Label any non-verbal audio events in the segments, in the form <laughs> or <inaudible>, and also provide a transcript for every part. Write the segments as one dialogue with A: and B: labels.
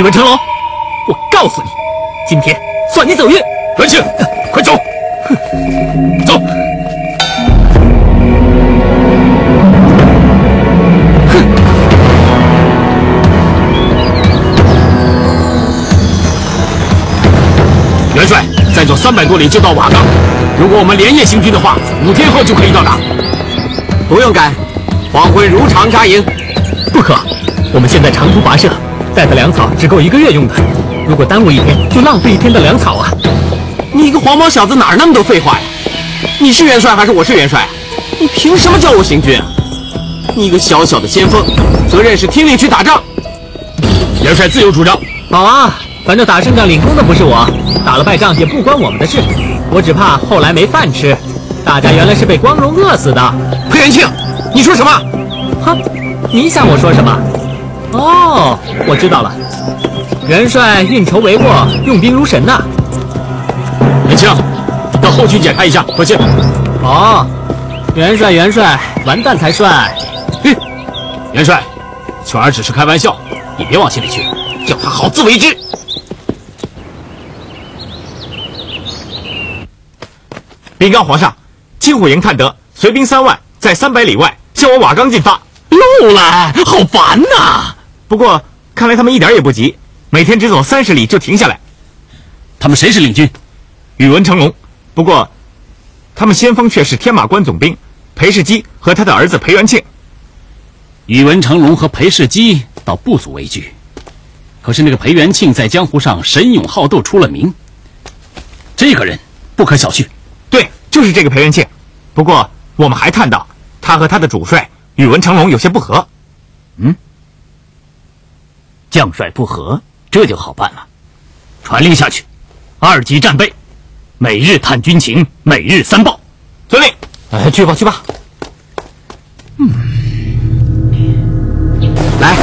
A: 宇文成龙，我告诉你，今天算你走运。
B: 元庆，快走！走！元帅，再走三百多里就到瓦岗。如果我们连夜行军的话，五天后就可以到达。
C: 不用赶，黄昏如常扎营。
A: 不可，我们现在长途跋涉，带的粮草只够一个月用的。如果耽误一天，就浪费一天的粮草啊！
C: 你一个黄毛小子，哪儿那么多废话呀？你是元帅还是我是元帅？你凭什么叫我行军啊？你一个小小的先锋，责任是听令去打仗。
B: 元帅自有主张。
A: 好啊，反正打胜仗领功的不是我，打了败仗也不关我们的事。我只怕后来没饭吃。大家原来是被光荣饿死的。
C: 裴元庆，你说什么？
A: 哼，你想我说什么？哦，我知道了。元帅运筹帷幄，用兵如神呐。
B: 元庆，到后军检查一下，快去。
A: 哦，元帅元帅，完蛋才帅。
B: 哼，元帅，全儿只是开玩笑，你别往心里去，
C: 叫他好自为之。
D: 禀告皇上，青虎营探得随兵三万，在三百里外向我瓦岗进发。
A: 漏了，好烦呐！
D: 不过看来他们一点也不急，每天只走三十里就停下来。
B: 他们谁是领军？
D: 宇文成龙。不过，他们先锋却是天马关总兵裴世基和他的儿子裴元庆。
B: 宇文成龙和裴世基倒不足为惧，可是那个裴元庆在江湖上神勇好斗，出了名。这个人不可小觑。
D: 对，就是这个裴元庆。不过我们还探到，他和他的主帅宇文成龙有些不和。
A: 嗯，将帅不和，这就好办了。传令下去，二级战备，每日探军情，每日三报。
D: 遵令。
C: 哎，去吧去吧。嗯，来，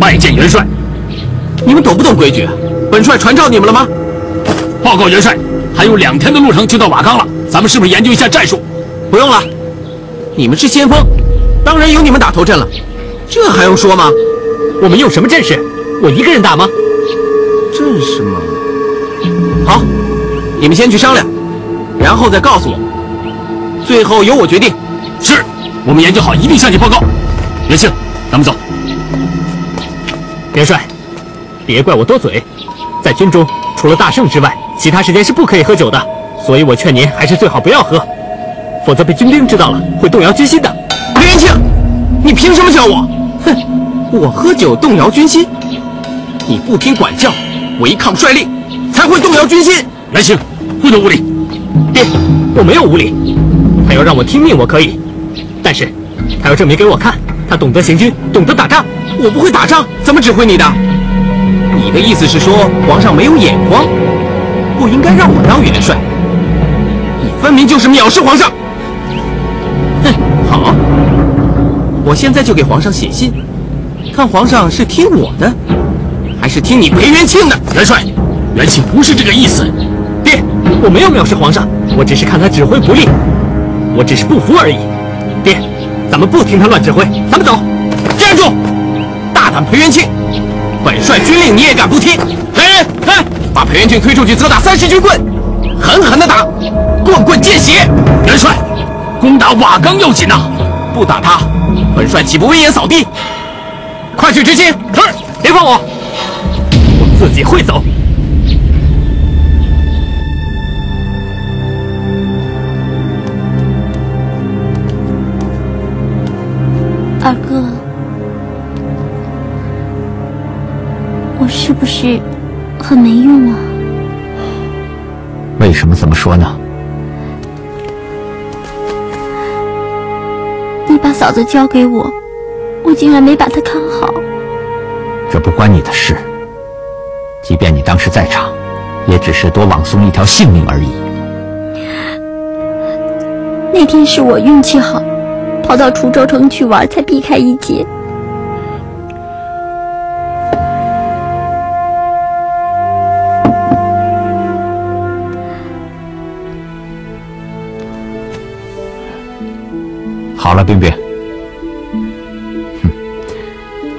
B: 拜见元帅。
C: 你们懂不懂规矩？本帅传召你们了吗？
B: 报告元帅，还有两天的路程就到瓦岗了，咱们是不是研究一下战术？
C: 不用了，你们是先锋，当然有你们打头阵了，这还用说吗？
A: 我们用什么阵势？我一个人打吗？
C: 阵势吗？好，你们先去商量，然后再告诉我，最后由我决定。
B: 是，我们研究好一定向你报告。元庆，咱们走。
A: 元帅，别怪我多嘴，在军中除了大胜之外，其他时间是不可以喝酒的，所以我劝您还是最好不要喝，否则被军兵知道了会动摇军心的。
C: 元庆，你凭什么教我？哼，我喝酒动摇军心？你不听管教，违抗帅令，才会动摇军心。
B: 元庆，不能无礼。
A: 爹，我没有无礼，他要让我听命，我可以，但是他要证明给我看，他懂得行军，懂得打仗。
C: 我不会打仗，怎么指挥你的？你的意思是说皇上没有眼光，不应该让我当元帅？你分明就是藐视皇上！我现在就给皇上写信，看皇上是听我的，还是听你裴元庆的？
B: 元帅，元庆不是这个意思。
A: 爹，我没有藐视皇上，我只是看他指挥不力，我只是不服而已。爹，咱们不听他乱指挥，咱们走。
C: 站住！大胆裴元庆，本帅军令你也敢不听？来人，来，把裴元庆推出去，责打三十军棍，狠狠的打，棍棍见血。
B: 元帅，攻打瓦岗要紧呐，
C: 不打他，本帅岂不威严扫地？快去执行。
A: 是，别碰我，我自己会走。
E: 二哥，我是不是很没用啊？
F: 为什么这么说呢？
E: 嫂子交给我，我竟然没把她看好。
F: 这不关你的事。即便你当时在场，也只是多枉送一条性命而已。
E: 那天是我运气好，跑到滁州城去玩，才避开一劫。
F: 好了，冰冰，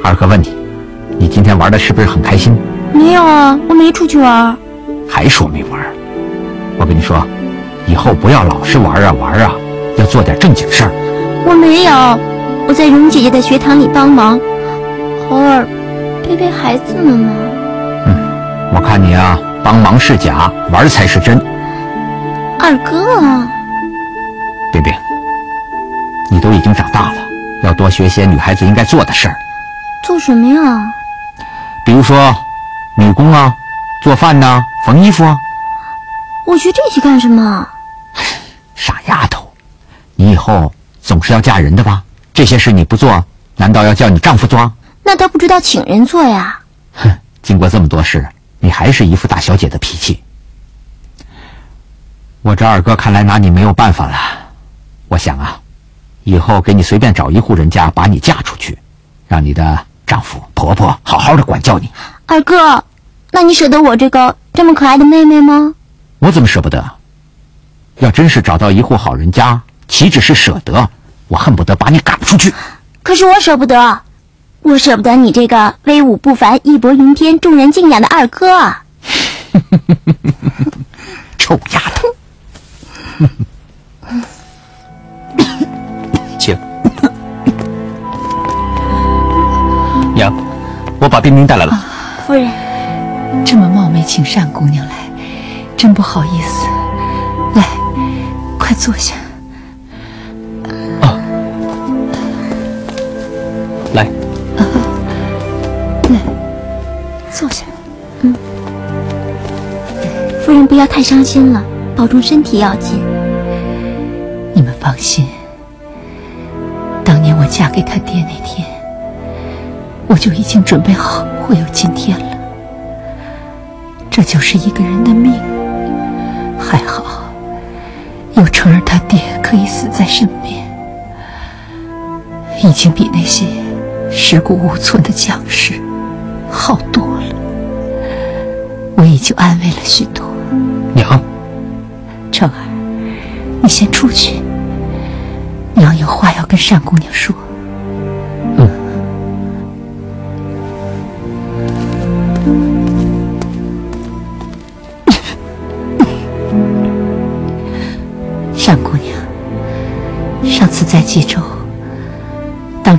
F: 二哥问你，你今天玩的是不是很开心？
E: 没有啊，我没出去玩。
F: 还说没玩？我跟你说，以后不要老是玩啊玩啊，要做点正经事儿。
E: 我没有，我在蓉姐姐的学堂里帮忙，偶尔陪陪孩子们嘛。
F: 嗯，我看你啊，帮忙是假，玩才是真。
E: 二哥啊，
F: 冰冰，你都已经长大了，要多学些女孩子应该做的事儿。
E: 做什么呀？
F: 比如说，女工啊，做饭呐、缝衣服啊。
E: 我学这些干什么？
F: 傻丫头，你以后总是要嫁人的吧？这些事你不做，难道要叫你丈夫做？
E: 那他不知道请人做呀。
F: 哼，经过这么多事，你还是一副大小姐的脾气。我这二哥看来拿你没有办法了。我想啊，以后给你随便找一户人家把你嫁出去，让你的丈夫婆婆好好的管教你。
E: 二哥，那你舍得我这个这么可爱的妹妹吗？
F: 我怎么舍不得？要真是找到一户好人家，岂止是舍得，我恨不得把你赶出去。
E: 可是我舍不得，我舍不得你这个威武不凡、义薄云天、众人敬仰的二哥啊！<laughs>
F: 臭丫头！我把冰冰带来了。
E: 夫人，
G: 这么冒昧请单姑娘来，真不好意思。来，快坐下。
F: 啊来，
G: 来，坐下。
E: 嗯夫人不要太伤心了，保重身体要紧。
G: 你们放心，当年我嫁给他爹那天，我就已经准备好会有今天了。这就是一个人的命，还好有成儿他爹可以死在身边，已经比那些尸骨无存的将士好多了。我已经安慰了许多。
F: 娘，
G: 成儿，你先出去，娘有话要跟单姑娘说。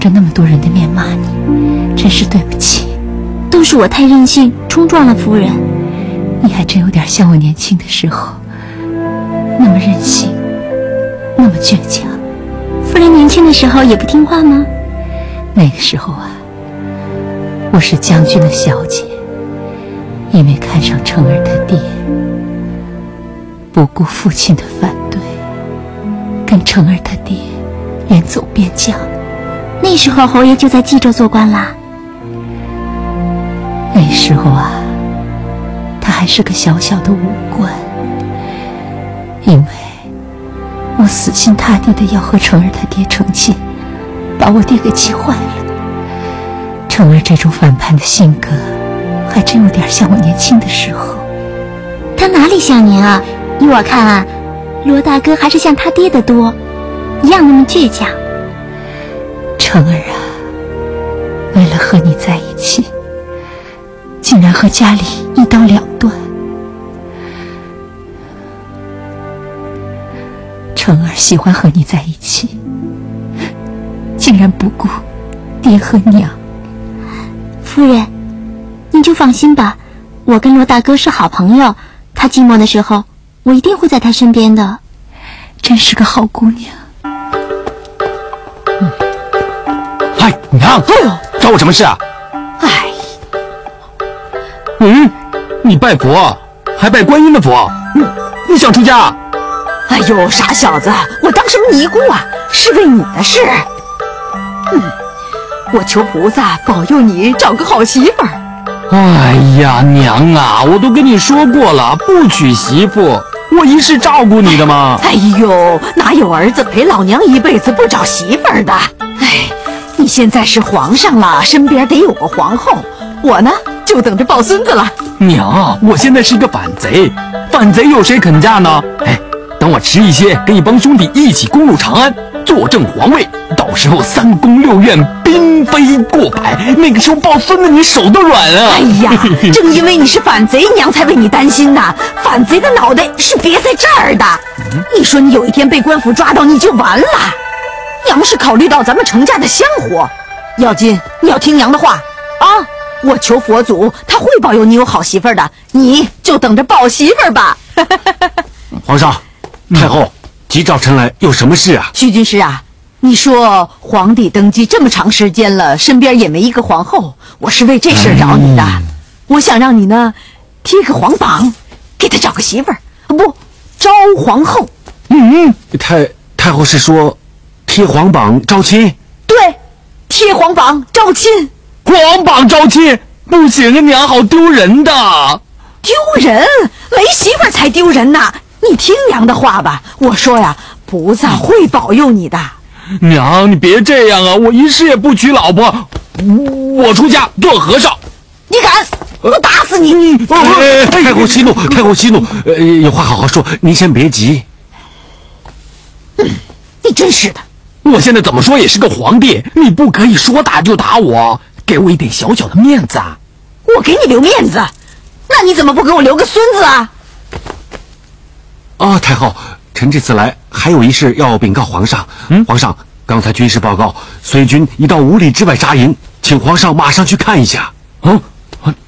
G: 当着那么多人的面骂你，真是对不起。
E: 都是我太任性，冲撞了夫人。
G: 你还真有点像我年轻的时候，那么任性，那么倔强。
E: 夫人年轻的时候也不听话吗？
G: 那个时候啊，我是将军的小姐，因为看上成儿他爹，不顾父亲的反对，跟成儿他爹远走边疆。
E: 那时候侯爷就在冀州做官啦。
G: 那时候啊，他还是个小小的武官，因为我死心塌地的要和成儿他爹成亲，把我爹给气坏了。成儿这种反叛的性格，还真有点像我年轻的时候。
E: 他哪里像您啊？依我看啊，罗大哥还是像他爹的多，一样那么倔强。
G: 成儿啊，为了和你在一起。竟然和家里一刀两断，成儿喜欢和你在一起，竟然不顾爹和娘。
E: 夫人，您就放心吧，我跟罗大哥是好朋友，他寂寞的时候，我一定会在他身边的。
G: 真是个好姑娘。
C: 嗨，娘，哎呦，找我什么事啊？
G: 哎。
C: 嗯，你拜佛，还拜观音的佛，你你想出家？
H: 哎呦，傻小子，我当什么尼姑啊？是为你的事。嗯，我求菩萨保佑你找个好媳妇儿。
C: 哎呀，娘啊，我都跟你说过了，不娶媳妇，我一是照顾你的吗。
H: 哎呦，哪有儿子陪老娘一辈子不找媳妇儿的？哎，你现在是皇上了，身边得有个皇后。我呢？就等着抱孙子了，
C: 娘，我现在是一个反贼，反贼有谁肯嫁呢？哎，等我迟一些，跟一帮兄弟一起攻入长安，
I: 坐镇皇位，到时候三宫六院嫔妃过百，那个时候抱孙子你手都软啊！
H: 哎呀，<laughs> 正因为你是反贼，娘才为你担心呐。反贼的脑袋是别在这儿的。你说你有一天被官府抓到，你就完了。娘是考虑到咱们程家的香火，要金你要听娘的话啊！我求佛祖，他会保佑你有好媳妇儿的，你就等着抱媳妇儿吧。<laughs>
J: 皇上，太后急召臣来，有什么事啊？
H: 徐军师啊，你说皇帝登基这么长时间了，身边也没一个皇后，我是为这事儿找你的。我想让你呢贴个皇榜，给他找个媳妇儿，不招皇后。
J: 嗯，太太后是说贴皇榜招亲？
H: 对，贴皇榜招亲。
I: 皇榜招亲不行啊，娘好丢人的。
H: 丢人？没媳妇才丢人呢！你听娘的话吧，我说呀，菩萨会保佑你的。
I: 娘，你别这样啊！我一世也不娶老婆，我出家做和尚。
H: 你敢？我打死你！
J: 太后息怒，太后息怒，呃，有话好好说，您先别急。
H: 你真是的！
I: 我现在怎么说也是个皇帝，你不可以说打就打我，给我一点小小的面子啊！
H: 我给你留面子，那你怎么不给我留个孙子啊？
J: 啊，太后，臣这次来还有一事要禀告皇上。嗯，皇上，刚才军事报告，随军已到五里之外扎营，请皇上马上去看一下。
I: 哦，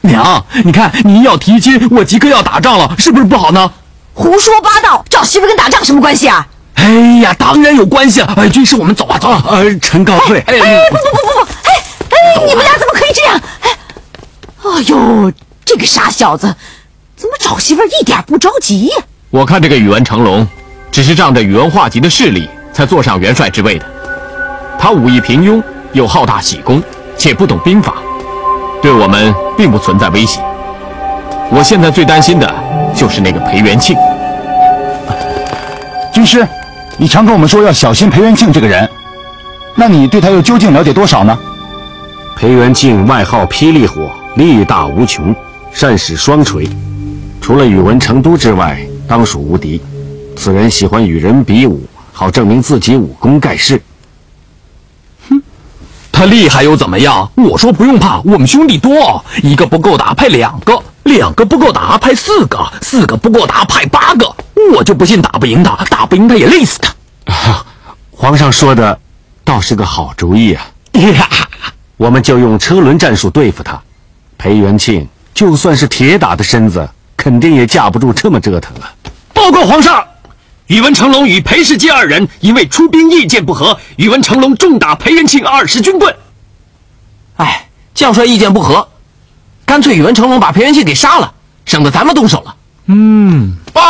I: 娘，你看你要提亲，我即刻要打仗了，是不是不好呢？
H: 胡说八道！找媳妇跟打仗什么关系啊？
I: 哎呀，当然有关系了！哎，军师，我们走啊，走啊！
J: 呃，臣告退。
H: 哎，不不不不不！哎哎，你们俩怎么可以这样？哎，哎呦，这个傻小子，怎么找媳妇一点不着急呀？
K: 我看这个宇文成龙，只是仗着宇文化及的势力才坐上元帅之位的。他武艺平庸，又好大喜功，且不懂兵法，对我们并不存在威胁。我现在最担心的就是那个裴元庆。
L: 军师，你常跟我们说要小心裴元庆这个人，那你对他又究竟了解多少呢？
J: 裴元庆外号霹雳火，力大无穷，善使双锤，除了宇文成都之外。当属无敌，此人喜欢与人比武，好证明自己武功盖世。
I: 哼，他厉害又怎么样？我说不用怕，我们兄弟多，一个不够打派两个，两个不够打派四个，四个不够打派八个。我就不信打不赢他，打不赢他也累死他。<laughs>
J: 皇上说的倒是个好主意啊！我们就用车轮战术对付他。裴元庆就算是铁打的身子。肯定也架不住这么折腾啊！
C: 报告皇上，宇文成龙与裴世基二人因为出兵意见不合，宇文成龙重打裴元庆二十军棍。
I: 哎，将帅意见不合，干脆宇文成龙把裴元庆给杀了，省得咱们动手了。
L: 嗯，报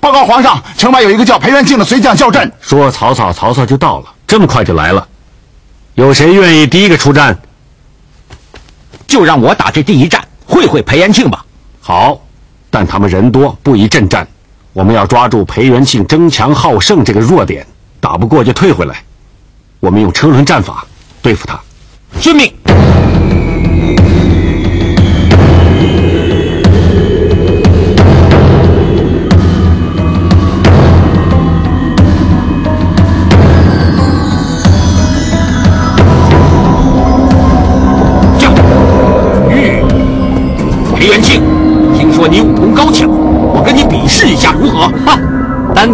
L: 报告皇上，城外有一个叫裴元庆的随将叫阵，
J: 说曹操，曹操就到了，这么快就来了。有谁愿意第一个出战？
A: 就让我打这第一战。会会裴元庆吧，
J: 好，但他们人多，不宜阵战。我们要抓住裴元庆争强好胜这个弱点，打不过就退回来。我们用车轮战法对付他。
A: 遵命。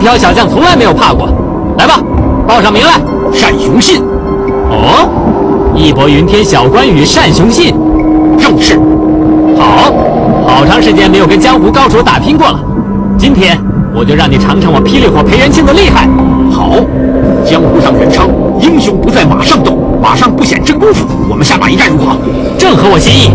A: 单挑小将从来没有怕过。来吧，报上名来。单雄信。哦，义薄云天小关羽单雄信，正是。好，好长时间没有跟江湖高手打拼过了，今天我就让你尝尝我霹雳火裴元庆的厉害。好，江湖上人称英雄不在马上斗，马上不显真功夫。我们下马一战如何？正合我心意。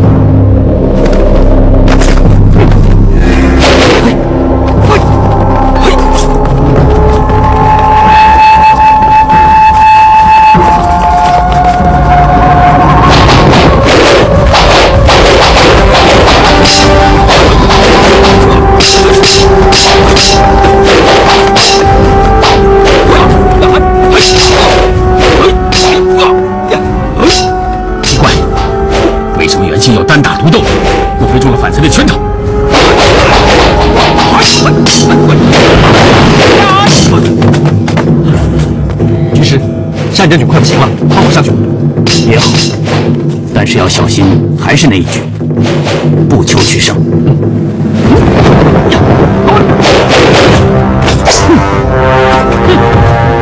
C: 将军快不行了，放我上去。
B: 也好，但是要小心，还是那一句，不求取胜。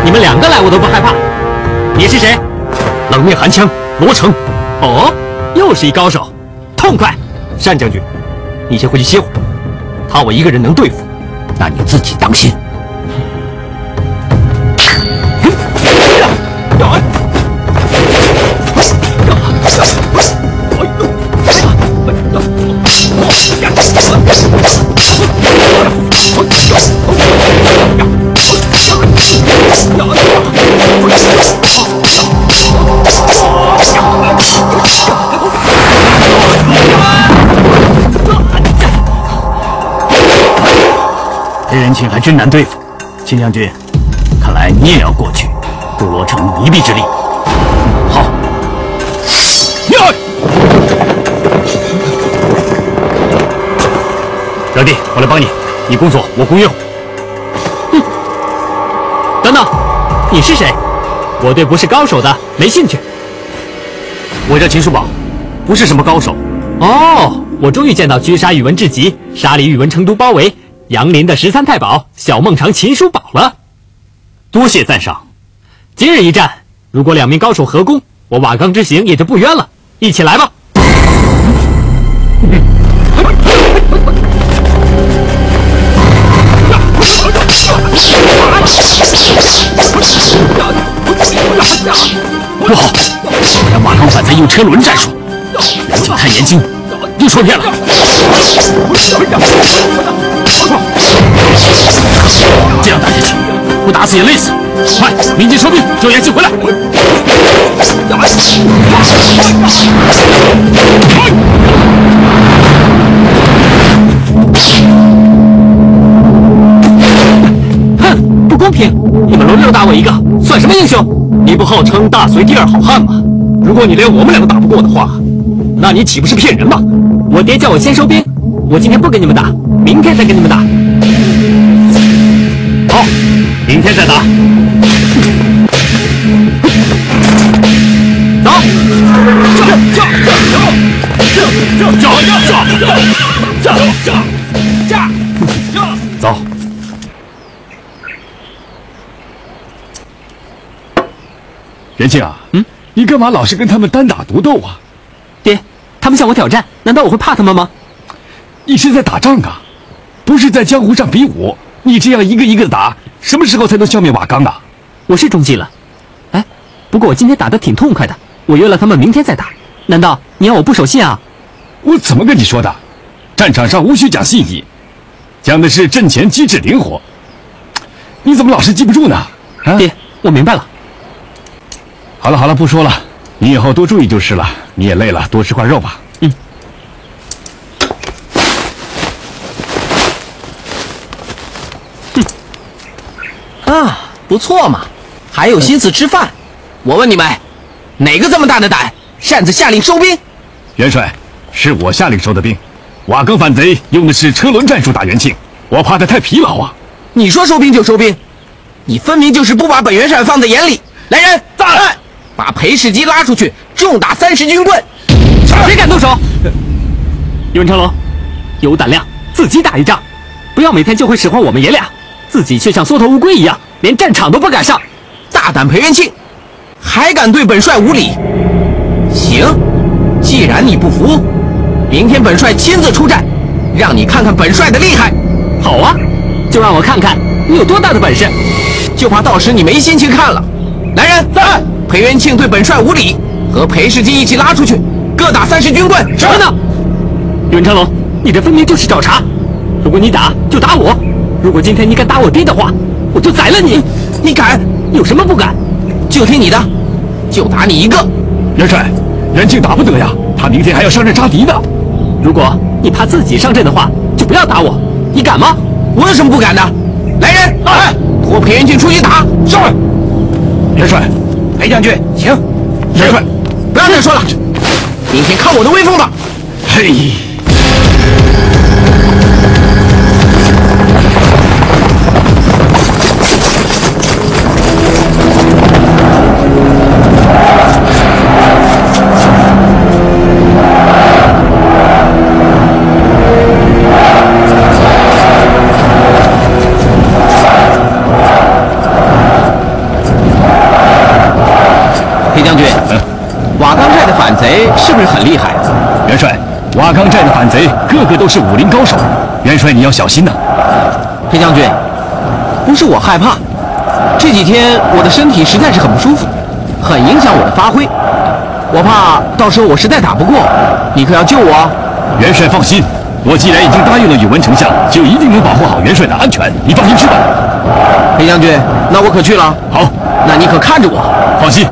A: 你们两个来我都不害怕。你是谁？
C: 冷面寒枪，罗成。
A: 哦，又是一高手，痛快。
C: 单将军，你先回去歇会儿，他我一个人能对付，
F: 那你自己当心。
B: 裴元庆还真难对付，秦将军，看来你也要过去，助罗成一臂之力。好，表弟，我来帮你，你工作，我攻右。
A: 等等，你是谁？我对不是高手的没兴趣。
C: 我叫秦叔宝，不是什么高手。
A: 哦，我终于见到狙杀宇文智吉、杀离宇文成都包围杨林的十三太保小孟尝秦叔宝了。多谢赞赏。今日一战，如果两名高手合攻，我瓦岗之行也就不冤了。一起来吧！
B: 不好，我让瓦岗反贼用车轮战术，元庆太年轻，又受骗了。这样打下去，不打死也累死。快，鸣金收兵，救元庆回来。
A: 哼，不公平！你们轮流打我一个，算什么英雄？
C: 你不号称大隋第二好汉吗？如果你连我们两个打不过的话，那你岂不是骗人吗？
A: 我爹叫我先收兵，我今天不跟你们打，明天再跟你们打。
B: 好，明天再打。
A: 走，
B: 走。
M: 元庆啊，嗯，你干嘛老是跟他们单打独斗啊？
A: 们向我挑战，难道我会怕他们吗？
M: 你是在打仗啊，不是在江湖上比武。你这样一个一个的打，什么时候才能消灭瓦岗啊？
A: 我是中计了，哎，不过我今天打得挺痛快的，我约了他们明天再打。难道你要我不守信啊？
M: 我怎么跟你说的？战场上无需讲信义，讲的是阵前机智灵活。你怎么老是记不住呢？
A: 啊，爹，我明白了。
M: 好了好了，不说了，你以后多注意就是了。你也累了，多吃块肉吧。
A: 嗯。
C: 啊，不错嘛，还有心思吃饭。我问你们，哪个这么大的胆，擅自下令收兵？
M: 元帅，是我下令收的兵。瓦岗反贼用的是车轮战术打元庆，我怕他太疲劳啊。
C: 你说收兵就收兵，你分明就是不把本元帅放在眼里。来人，在，把裴世基拉出去，重打三十军棍。
A: 谁敢动手？宇文成龙，有胆量自己打一仗，不要每天就会使唤我们爷俩，自己却像缩头乌龟一样，连战场都不敢上。
C: 大胆裴元庆，还敢对本帅无礼？行，既然你不服，明天本帅亲自出战，让你看看本帅的厉害。
A: 好啊，就让我看看你有多大的本事。
C: 就怕到时你没心情看了。来人，在！裴元庆对本帅无礼，和裴世基一起拉出去，各打三十军棍。
A: 什么呢？宇文成龙，你这分明就是找茬！如果你打，就打我；如果今天你敢打我爹的话，我就宰了你！
C: 你敢？
A: 有什么不敢？
C: 就听你的，就打你一个。
M: 元帅，元庆打不得呀，他明天还要上阵杀敌呢。
A: 如果你怕自己上阵的话，就不要打我。你敢吗？
C: 我有什么不敢的？来人，来，拖裴元庆出去打。
M: 是。元帅，裴将军，请。元帅，
C: 不要再说了，明天看我的威风吧。
M: 嘿。
C: 是不是很厉害？
M: 元帅，瓦岗寨的反贼个个都是武林高手，元帅你要小心呐。
C: 裴将军，不是我害怕，这几天我的身体实在是很不舒服，很影响我的发挥。我怕到时候我实在打不过，你可要救我。
M: 元帅放心，我既然已经答应了宇文丞相，就一定能保护好元帅的安全。你放心去吧。
C: 裴将军，那我可去了。
M: 好，
C: 那你可看着我。
M: 放心。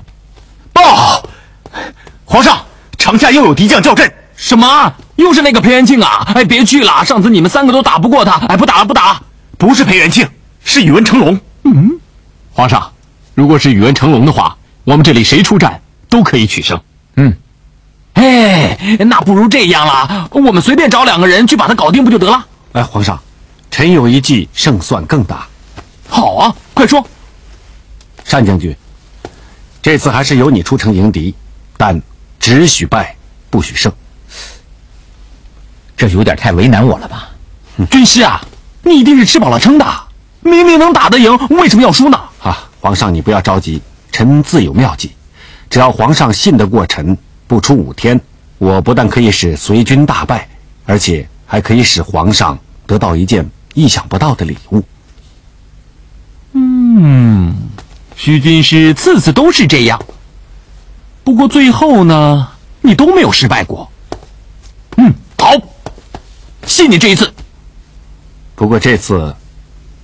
D: 报，皇上，城下又有敌将叫阵。
C: 什么？又是那个裴元庆啊！哎，别去了，上次你们三个都打不过他。哎，不打了，不打了。
D: 不是裴元庆，是宇文成龙。
C: 嗯，
D: 皇上，如果是宇文成龙的话，我们这里谁出战都可以取胜。
C: 嗯，哎，那不如这样了，我们随便找两个人去把他搞定不就得了？
J: 哎，皇上，臣有一计，胜算更大。
C: 好啊，快说。
J: 单将军，这次还是由你出城迎敌，但只许败，不许胜。
F: 这有点太为难我了吧？
C: 军师啊，你一定是吃饱了撑的，明明能打得赢，为什么要输呢？
J: 啊，皇上你不要着急，臣自有妙计。只要皇上信得过臣，不出五天，我不但可以使随军大败，而且还可以使皇上得到一件意想不到的礼物。
C: 嗯，徐军师次次都是这样，不过最后呢，你都没有失败过。嗯，好，信你这一次。
J: 不过这次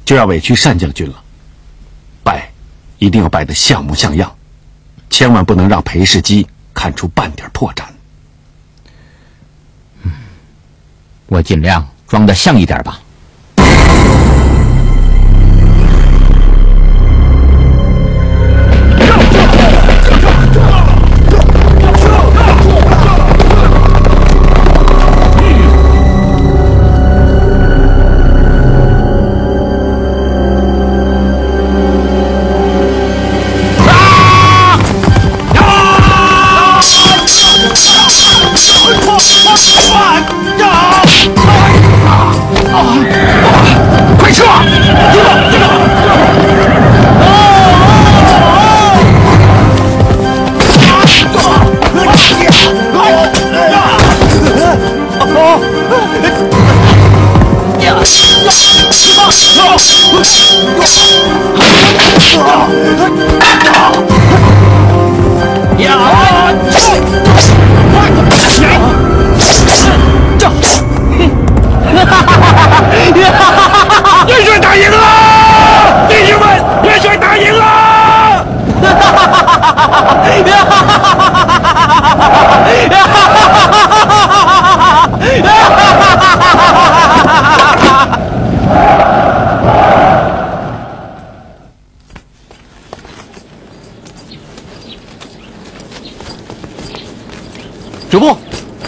J: 就要委屈单将军了，败一定要败得像模像样。千万不能让裴世基看出半点破绽。
F: 嗯，我尽量装得像一点吧。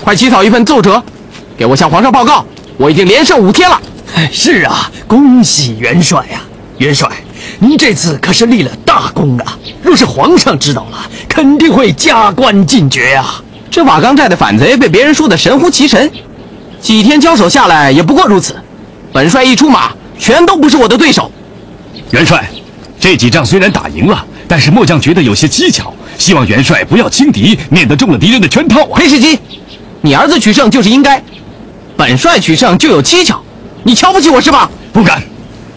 C: 快起草一份奏折，给我向皇上报告，我已经连胜五天了。
I: 是啊，恭喜元帅呀！元帅，您这次可是立了大功啊！若是皇上知道了，肯定会加官进爵啊！
C: 这瓦岗寨的反贼被别人说的神乎其神，几天交手下来也不过如此。本帅一出马，全都不是我的对手。
M: 元帅，这几仗虽然打赢了，但是末将觉得有些蹊跷，希望元帅不要轻敌，免得中了敌人的圈套啊！
C: 裴世基，你儿子取胜就是应该，本帅取胜就有蹊跷，你瞧不起我是吧？
M: 不敢，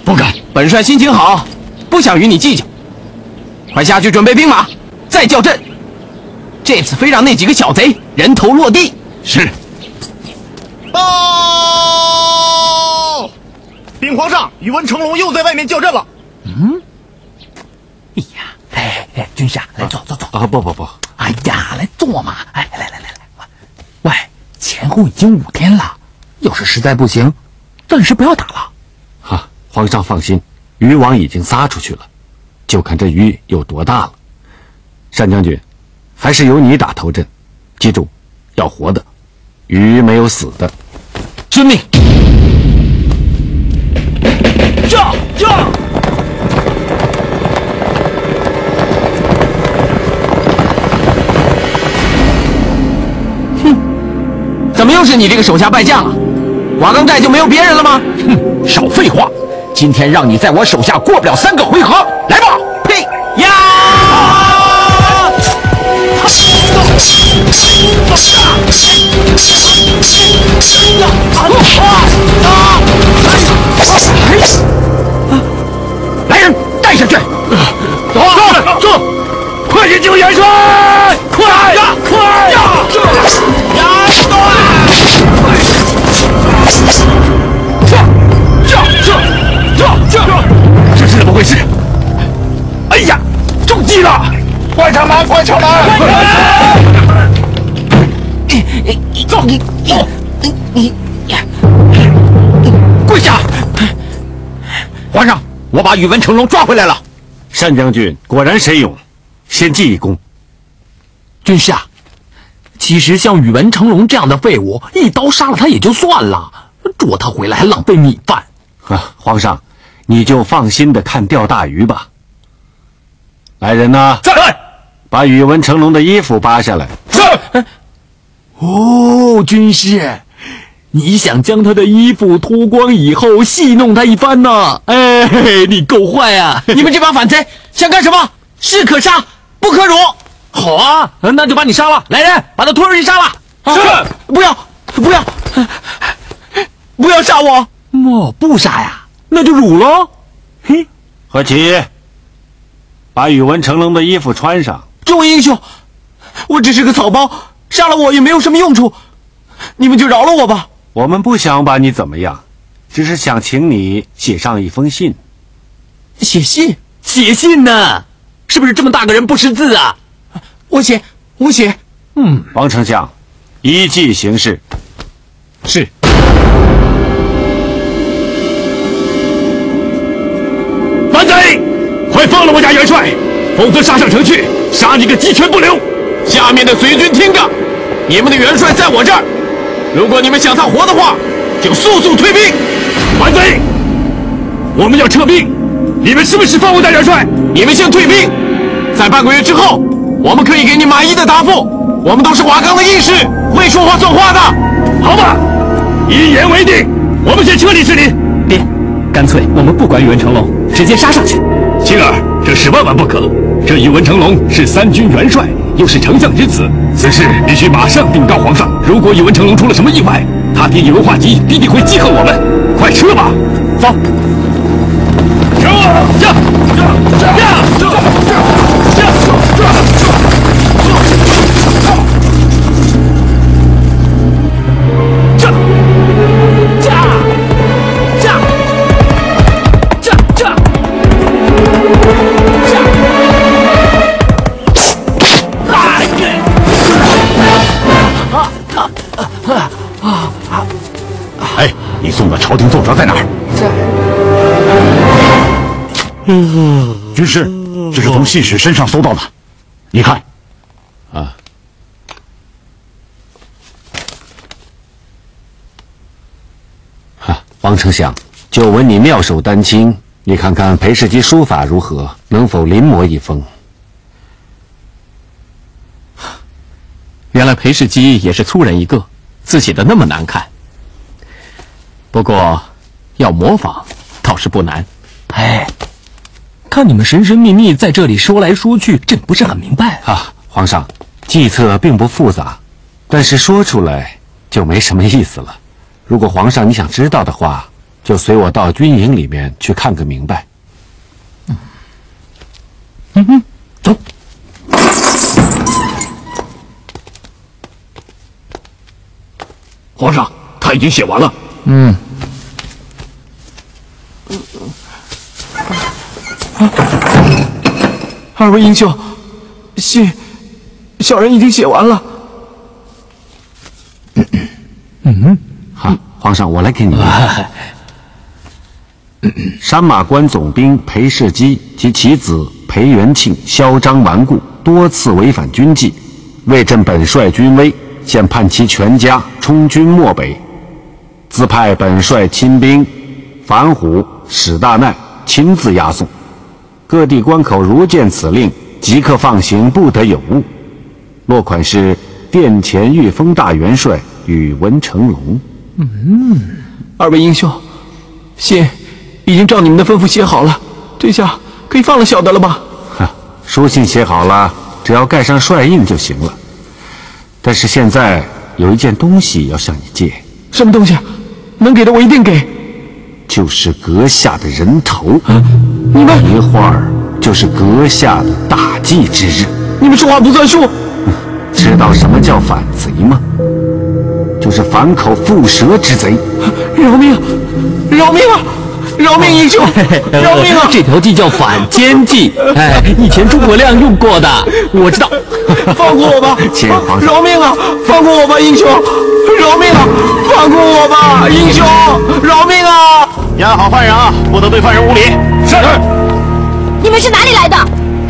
M: 不敢。
C: 本帅心情好，不想与你计较。快下去准备兵马，再叫阵。这次非让那几个小贼人头落地。
M: 是。
D: 报！禀皇上，宇文成龙又在外面叫阵了。
I: 嗯。哎呀，哎哎，军师啊，来坐坐坐。
J: 啊不不不。
I: 哎呀，来坐嘛。哎，来来来来。喂，前后已经五天了，要是实在不行，暂时不要打了。
J: 哈，皇上放心，渔网已经撒出去了，就看这鱼有多大了。单将军。还是由你打头阵，记住，要活的，鱼没有死的。
C: 遵命。
I: 驾驾！
C: 又是你这个手下败将啊？瓦岗寨就没有别人了吗？
F: 哼，少废话！今天让你在我手下过不了三个回合，来吧！
C: 呸呀！
I: 来人，带下去！
M: 走，走，走，快去救元帅！这这这这这是怎么回事？哎呀，中计了！快上来，快上来！走，走，
I: 你跪下！皇上，我把宇文成龙抓回来了。
J: 单将军果然神勇，先记一功。
I: 军师啊，其实像宇文成龙这样的废物，一刀杀了他也就算了，捉他回来还浪费米饭。
J: 啊，皇上，你就放心的看钓大鱼吧。来人呐，
M: 在，
J: 把宇文成龙的衣服扒下来。
M: 是。
I: 哦，军师，你想将他的衣服脱光以后戏弄他一番呢？哎，你够坏啊！<laughs> 你们这帮反贼想干什么？士可杀，不可辱。好啊，那就把你杀了。来人，把他拖出去杀了。
M: 是，
I: 不要，不要，不要杀我。哦，不杀呀，那就辱喽。
J: 嘿，何其，把宇文成龙的衣服穿上。
I: 众位英雄，我只是个草包。杀了我也没有什么用处，你们就饶了我吧。
J: 我们不想把你怎么样，只是想请你写上一封信。
I: 写信？写信呢？是不是这么大个人不识字啊？我写，我写。
J: 嗯，王丞相，依计行事。
M: 是。放了我家元帅，否则杀上城去，杀你个鸡犬不留！
C: 下面的随军听着，你们的元帅在我这儿。如果你们想他活的话，就速速退兵。
M: 反贼，我们要撤兵，你们是不是放我家元帅？
C: 你们先退兵，在半个月之后，我们可以给你满意的答复。我们都是瓦岗的义士，会说话算话的。
M: 好吧，一言为定。我们先撤离这里。
K: 爹，干脆我们不管宇文成龙，直接杀上去。
M: 青儿，这是万万不可。这宇文成龙是三军元帅。又是丞相之子，此事必须马上禀告皇上。如果宇文成龙出了什么意外，他爹宇文化及必定会记恨我们。快撤吧，
K: 走。
M: 撤！驾！驾！驾！
L: 送的朝廷奏折在哪儿？
N: 在。
L: 军师，这是从信使身上搜到的，你看。
J: 啊。哈，王丞相，久闻你妙手丹青，你看看裴世基书法如何？能否临摹一封？
K: 原来裴世基也是粗人一个，字写的那么难看。不过，要模仿倒是不难。
I: 哎，看你们神神秘秘在这里说来说去，朕不是很明白
J: 啊。皇上，计策并不复杂，但是说出来就没什么意思了。如果皇上你想知道的话，就随我到军营里面去看个明白。
I: 嗯，嗯哼，走。
M: 皇上，他已经写完了。
I: 嗯。二位英雄，信，小人已经写完了。
J: 嗯，好，皇上，我来给你。<laughs> 山马关总兵裴世基及其子裴元庆嚣张顽固，多次违反军纪，为朕本帅军威，现判其全家充军漠北。自派本帅亲兵樊虎、史大奈亲自押送。各地关口如见此令，即刻放行，不得有误。落款是殿前御风大元帅宇文成龙。
I: 嗯，二位英雄，信已经照你们的吩咐写好了，这下可以放了小的了吧？
J: 哈，书信写好了，只要盖上帅印就行了。但是现在有一件东西要向你借，
O: 什么东西？能给的我一定给。
J: 就是阁下的人头。
O: 你们
J: 一会儿就是阁下的大祭之日。
O: 你们说话不算数。
J: 知道什么叫反贼吗？就是反口覆舌之贼。
O: 饶命！饶命啊！饶命，<laughs> 英雄！饶命啊！
A: 这条计叫反间计，<laughs> 哎，以前诸葛亮用过的，我知道。
O: 放过我吧！<laughs> 饶命啊！放过我吧，英雄！饶命啊！放过我吧，英雄！饶命啊！
P: 押好犯人啊，不得对犯人无礼。
O: 是。
E: 你们是哪里来的？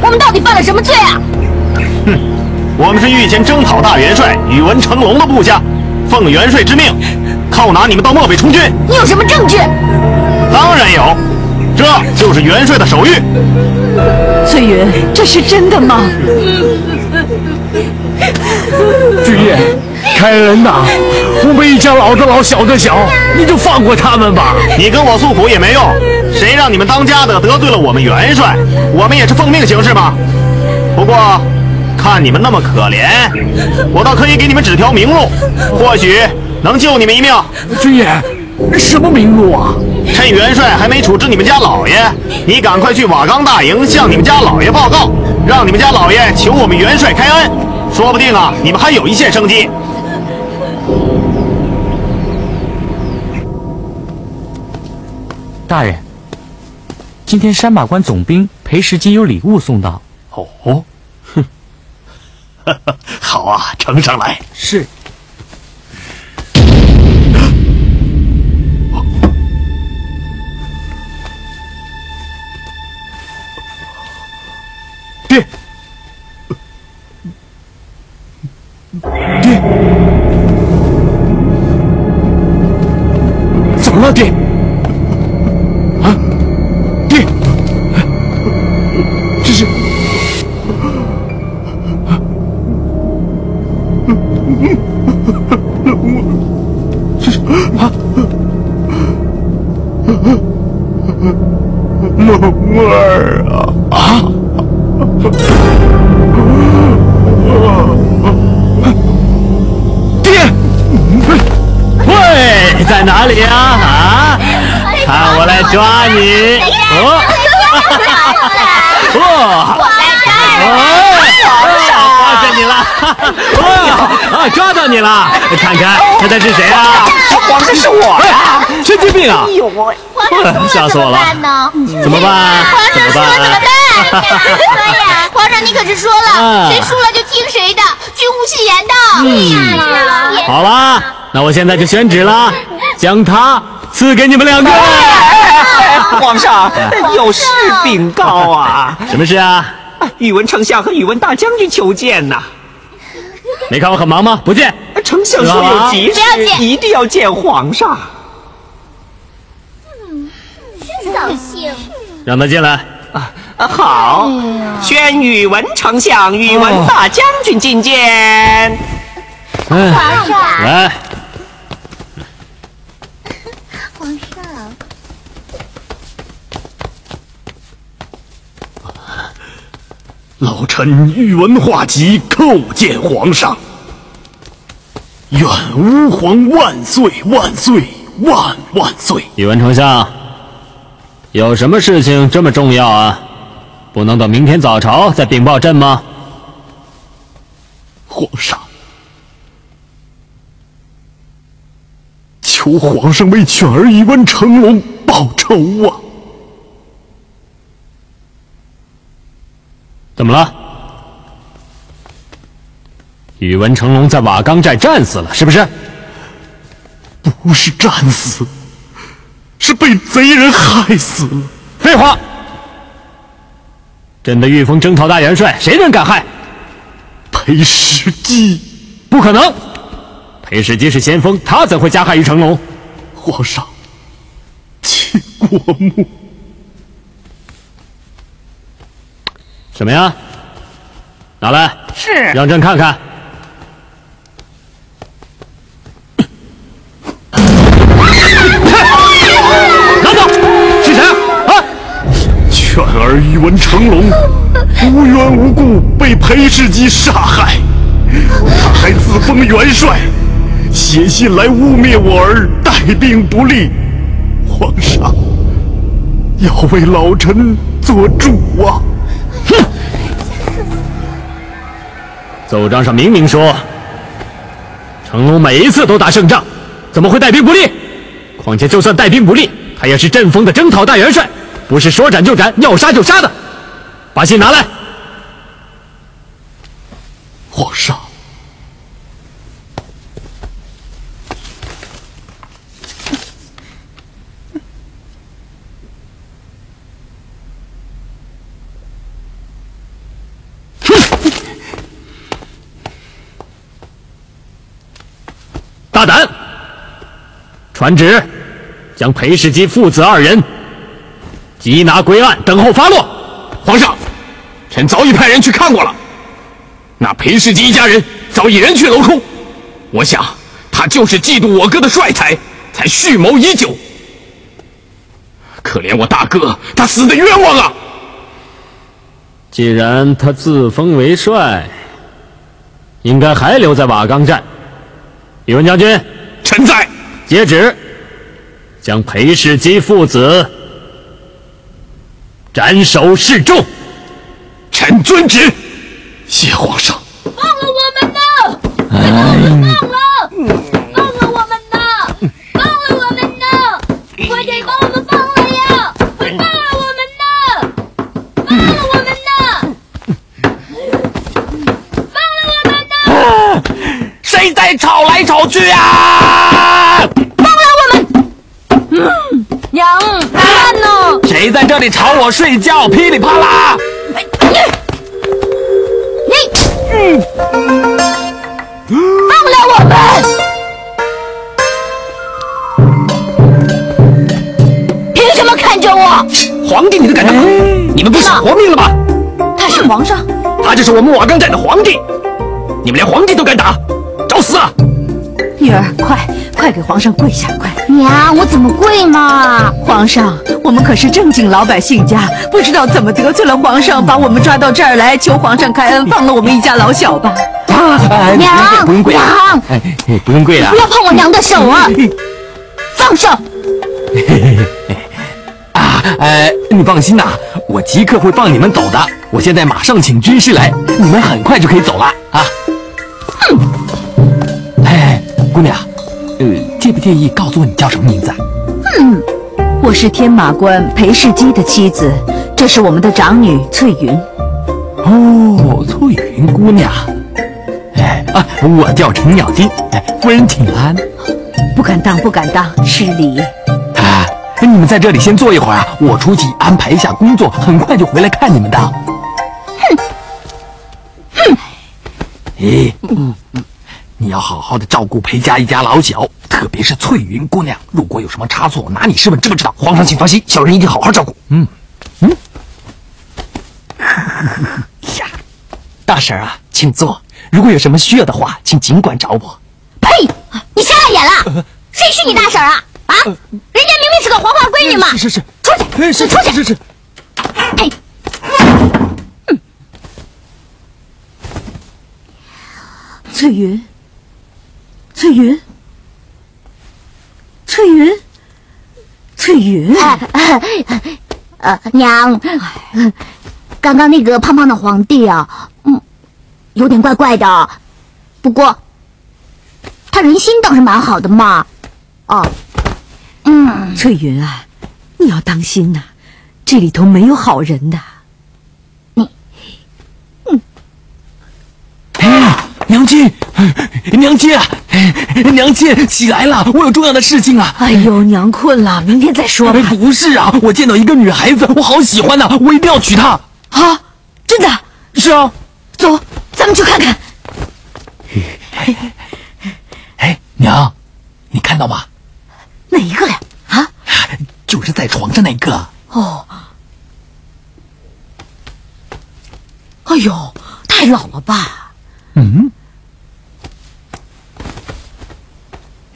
E: 我们到底犯了什么罪啊？
P: 哼，我们是御前征讨大元帅宇文成龙的部下，奉元帅之命，靠拿你们到漠北充军。
E: 你有什么证据？
P: 当然有，这就是元帅的手谕。
H: 翠云，这是真的吗？
M: 君夜，开恩呐！我们一家老的老，小的小，你就放过他们吧。
P: 你跟我诉苦也没用，谁让你们当家的得罪了我们元帅？我们也是奉命行事嘛。不过，看你们那么可怜，我倒可以给你们指条明路，或许能救你们一命。
M: 君爷，什么明路啊？
P: 趁元帅还没处置你们家老爷，你赶快去瓦岗大营向你们家老爷报告，让你们家老爷求我们元帅开恩，说不定啊，你们还有一线生机。
Q: 大人，今天山马关总兵裴时基有礼物送到。
P: 哦，哼，<laughs> 好啊，呈上来。
Q: 是。
M: 爹，爹，怎么了，爹？
A: 了！看看，看看是谁啊？
O: 皇上是我呀！
A: 神经病啊！
E: 哎呦我，
A: 吓死我了！怎么办？
E: 皇上说怎么办？对 <laughs> 呀，皇上你可是说了，谁输了就听谁的，君无戏言的。
A: 嗯，好了，那我现在就宣旨了，将他赐给你们两个。
O: 皇上有事禀告啊！<laughs>
A: 什么事啊？
O: 宇文丞相和宇文大将军求见呐。
A: 没看我很忙吗？不见。
O: 丞相说有急事，一定要见皇上。
E: 嗯，真扫兴。
A: 让他进来。
O: 啊，好，宣宇文丞相、宇文大将军觐见。
E: 皇上，
A: 来。
E: 皇上，
P: 老臣宇文化及叩见皇上。愿吾皇万岁万岁万万岁！
A: 宇文丞相。有什么事情这么重要啊？不能等明天早朝再禀报朕吗？
P: 皇上，求皇上为犬儿宇文成龙报仇啊！
A: 怎么了？宇文成龙在瓦岗寨战死了，是不是？
P: 不是战死。是被贼人害死了。
A: 废话！朕的御风征讨大元帅，谁人敢害？
P: 裴时基，
A: 不可能！裴时基是先锋，他怎会加害于成龙？
P: 皇上，请过目。
A: 什么呀？拿来，
O: 是，
A: 让朕看看。
P: 犬儿宇文成龙无缘无故被裴世基杀害，
R: 他还自封元帅，写信来污蔑我儿带兵不利。皇上要为老臣做主啊！
A: 哼！奏章上明明说，成龙每一次都打胜仗，怎么会带兵不利？况且就算带兵不利，他也是阵风的征讨大元帅，不是说斩就斩、要杀就杀的。把信拿来。
R: 皇上，
A: 大胆！传旨，将裴世基父子二人缉拿归案，等候发落。
C: 皇上，臣早已派人去看过了。那裴世基一家人早已人去楼空，我想他就是嫉妒我哥的帅才，才蓄谋已久。可怜我大哥，他死的冤枉啊！
A: 既然他自封为帅，应该还留在瓦岗寨。宇文将军，
C: 臣在。
A: 接旨，将裴世基父子斩首示众。
C: 臣遵旨。
R: 谢皇上。
S: 放了我们呐！快把我们放了！放了我们呐！放了我们呐！快点把我们放了呀！快放了我们呐！放了我们呐！放了我们呐！
I: 谁在吵来吵去啊？
S: 放了我们！嗯，娘？
I: 谁在这里吵我睡觉？噼里啪啦！
S: 嗯，放了我们！凭什么看着我？
I: 皇帝，你都敢当？你们不想活命了吗？
H: 他是皇上，
I: 他就是我们瓦岗寨的皇帝。你们连皇帝都敢打，找死啊！
H: 女儿，快快给皇上跪下！快，
E: 娘，我怎么跪嘛？
H: 皇上，我们可是正经老百姓家，不知道怎么得罪了皇上，把我们抓到这儿来，求皇上开恩，放了我们一家老小吧。
I: 啊，
E: 娘，
I: 不用跪，
E: 娘，
I: 哎，不用跪了！
E: 不要碰我娘的手啊！<laughs> 放手！<laughs>
I: 啊，呃，你放心呐，我即刻会放你们走的。我现在马上请军师来，你们很快就可以走了啊。
E: 哼！
I: 哎，姑娘，呃，介不介意告诉我你叫什么名字啊？
H: 嗯，我是天马关裴世基的妻子，这是我们的长女翠云。
I: 哦，翠云姑娘。哎啊，我叫程咬金。哎，夫人请安。
H: 不敢当，不敢当，失礼。
I: 啊，你们在这里先坐一会儿啊，我出去安排一下工作，很快就回来看你们的。
E: 哼，哼。
I: 哎，嗯嗯。你要好好的照顾裴家一家老小，特别是翠云姑娘。如果有什么差错，我拿你试问，知不知道？皇上，请放心，小人一定好好照顾。嗯嗯。<laughs> 呀，大婶啊，请坐。如果有什么需要的话，请尽管找我。
E: 呸！你瞎了眼了？谁是你大婶啊？啊！人家明明是个黄花闺女嘛！
I: 是是是，
E: 出去！
I: 是
E: 出去！
I: 是是。
E: 呸！
H: 翠云。翠云，翠云，翠云，<laughs>
E: 呃，娘，刚刚那个胖胖的皇帝啊，嗯，有点怪怪的，不过他人心倒是蛮好的嘛。哦，嗯，
H: 翠云啊，你要当心呐，这里头没有好人的。
E: 你，
H: 嗯，
I: 哎，娘亲，<laughs> 娘亲啊！娘亲，起来了，我有重要的事情啊！
H: 哎呦，娘困了，明天再说吧。
I: 不是啊，我见到一个女孩子，我好喜欢呐，我一定要娶她。
H: 啊，真的？
I: 是啊，
H: 走，咱们去看看。
I: 哎，娘，你看到吗？
H: 哪一个呀？啊，
I: 就是在床上那个。
H: 哦。哎呦，太老了吧？
I: 嗯。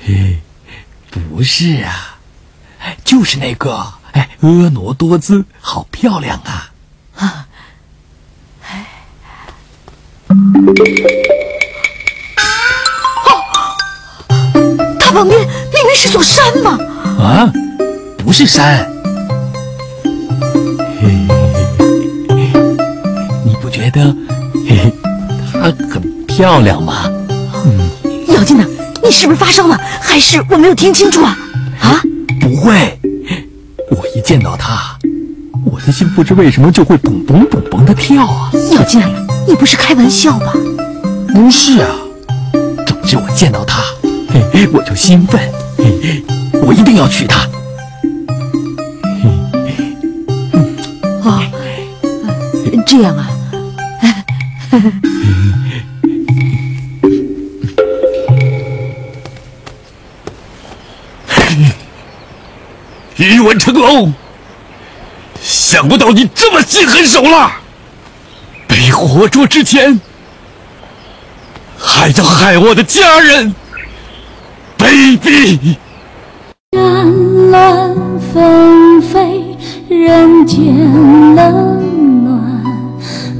I: 嘿 <laughs> 不是啊就是那个哎婀娜多姿好漂亮啊。啊哎啊哦他旁边那边是座
H: 山吗
I: 啊？不是山。嘿嘿你不觉得嘿嘿他很漂亮吗
H: 你是不是发烧了？还是我没有听清楚啊？啊？
I: 不会，我一见到他，我的心不知为什么就会嘣嘣嘣嘣的跳啊！
H: 咬金呐，你不是开玩笑吧？
I: 不是啊，总之我见到他，嘿我就兴奋，嘿我一定要娶她。
H: 哦，这样啊。
M: 文成龙，想不到你这么心狠手辣，被活捉之前还要害我的家人，卑鄙！
S: 战乱纷飞，人间冷暖，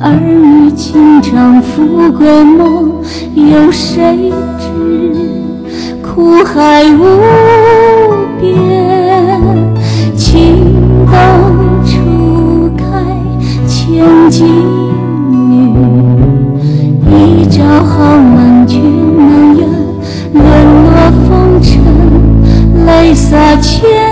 S: 儿女情长，富贵梦，有谁知？苦海无金缕，一朝豪门却难圆，沦落风尘，泪洒千